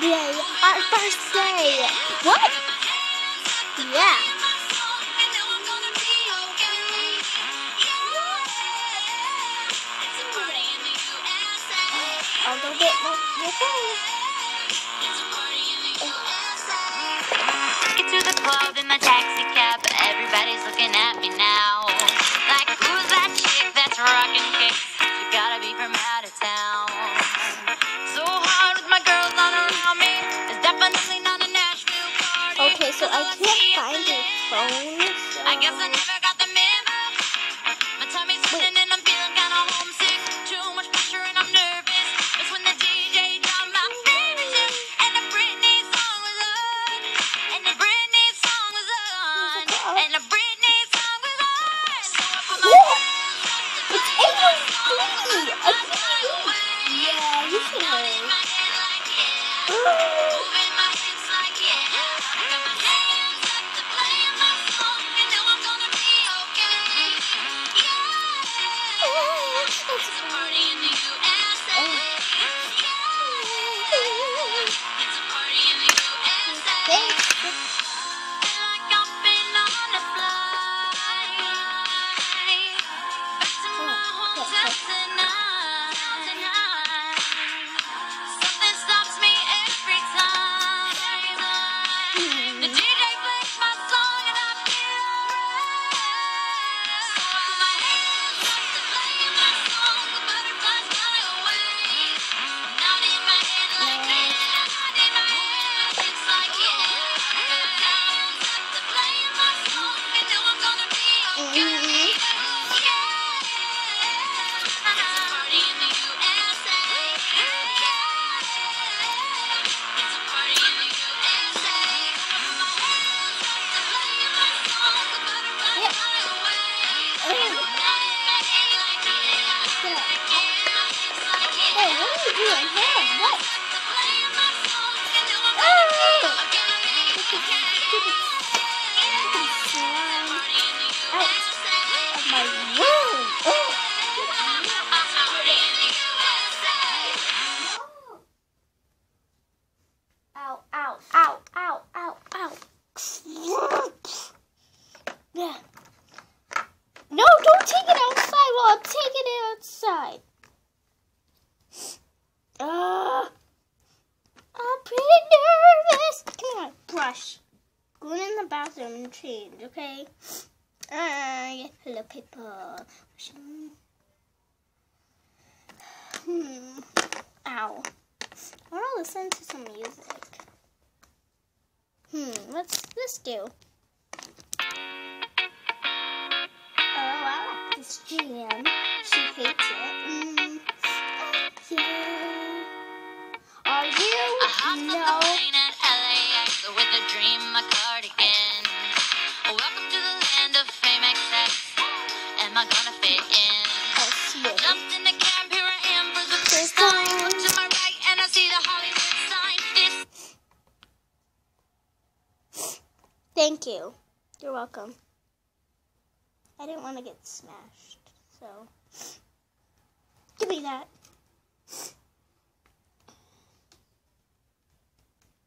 birthday, our birthday. What? Yeah. I'll go get my, your phone. Get to the club in my taxi I can't find your phone. So. I guess I never got Uh, I'm pretty nervous. Come on, brush. Go in the bathroom and change, okay? Uh, hello, people. Hmm. Ow. I want to listen to some music. Hmm, what's this do? Oh, I like this jam. She hates it. Mm. Yeah. Are you? I hopped on the No. plane at LAX with a dream, cardigan. Welcome to the land of fame excess. Am I gonna fit in? Jumped in the cab, here I am for the first time. Look to my right and I see the Hollywood sign. This Thank you. You're welcome. I didn't want to get smashed, so give me that.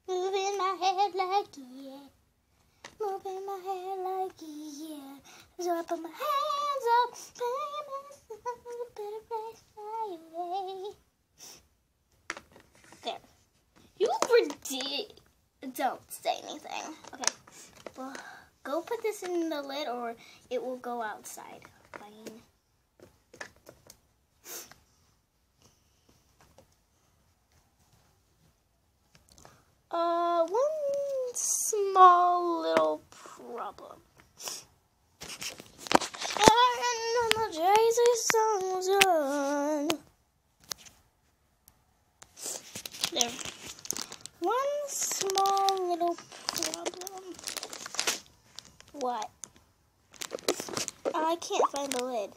Moving my head like yeah, moving my head like yeah. So I put my hands up, playing my song, the better place fly away. There. You ridiculous. Don't say anything. Okay. Well, go put this in the lid or it will go outside. Fine. Uh, one small problem. And the Jay-Z songs on. There. One small little problem. What? I can't find the lid.